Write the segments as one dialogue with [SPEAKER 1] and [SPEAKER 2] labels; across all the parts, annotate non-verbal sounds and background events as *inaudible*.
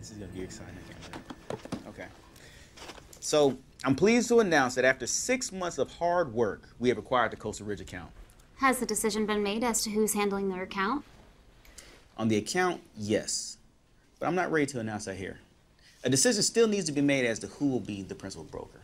[SPEAKER 1] This is gonna be exciting. I can't wait. Okay. So I'm pleased to announce that after six months of hard work, we have acquired the Coastal Ridge account.
[SPEAKER 2] Has the decision been made as to who's handling their account?
[SPEAKER 1] On the account, yes. But I'm not ready to announce that here. A decision still needs to be made as to who will be the principal broker.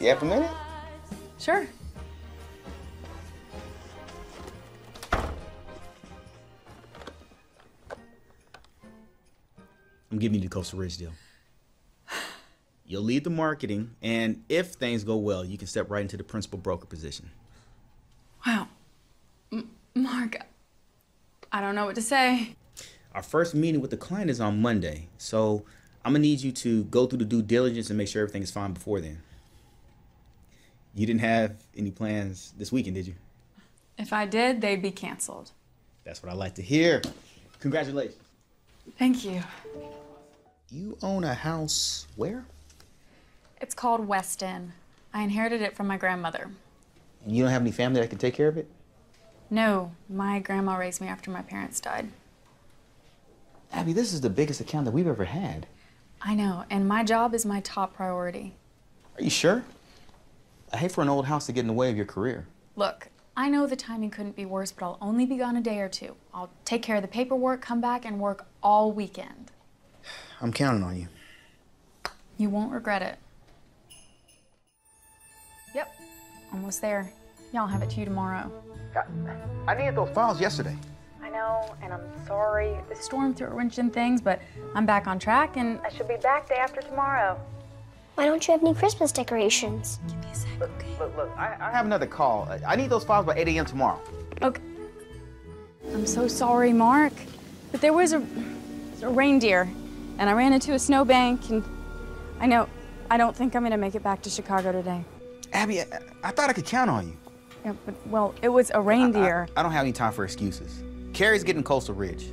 [SPEAKER 1] You have a minute?
[SPEAKER 3] vibes.
[SPEAKER 4] Sure.
[SPEAKER 1] I'm giving you the Coastal Ridge deal. You'll lead the marketing, and if things go well, you can step right into the principal broker position.
[SPEAKER 4] Wow. M- Mark, I don't know what to say.
[SPEAKER 1] Our first meeting with the client is on Monday, so I'm gonna need you to go through the due diligence and make sure everything is fine before then. You didn't have any plans this weekend, did you?
[SPEAKER 4] If I did, they'd be canceled.
[SPEAKER 1] That's what I like to hear. Congratulations.
[SPEAKER 4] Thank you.
[SPEAKER 1] You own a house where?
[SPEAKER 4] It's called Weston. I inherited it from my grandmother.
[SPEAKER 1] And you don't have any family that can take care of it?
[SPEAKER 4] No, my grandma raised me after my parents died.
[SPEAKER 1] Abby, this is the biggest account that we've ever had.
[SPEAKER 4] I know, and my job is my top priority.
[SPEAKER 1] Are you sure? I hate for an old house to get in the way of your career.
[SPEAKER 4] Look, I know the timing couldn't be worse, but I'll only be gone a day or two. I'll take care of the paperwork, come back, and work all weekend. *sighs*
[SPEAKER 1] I'm counting on you.
[SPEAKER 4] You won't regret it. Yep, almost there. Yeah, I'll have it to you tomorrow.
[SPEAKER 1] I needed those files yesterday.
[SPEAKER 4] I know, and I'm sorry. The storm threw a wrench in things, but I'm back on track, and I should be back day after tomorrow.
[SPEAKER 5] Why don't you have any Christmas decorations?
[SPEAKER 4] Give me a sec, okay?
[SPEAKER 1] Look, look, I, I have another call. I- I need those files by 8 a.m. tomorrow.
[SPEAKER 4] Okay. I'm so sorry, Mark. But there was a, a reindeer, and I ran into a snowbank, and I know, I don't think I'm gonna make it back to Chicago today.
[SPEAKER 1] Abby, I, I thought I could count on you.
[SPEAKER 4] Yeah, but, well, it was a reindeer.
[SPEAKER 1] I don't have any time for excuses. Carrie's getting Coastal Ridge.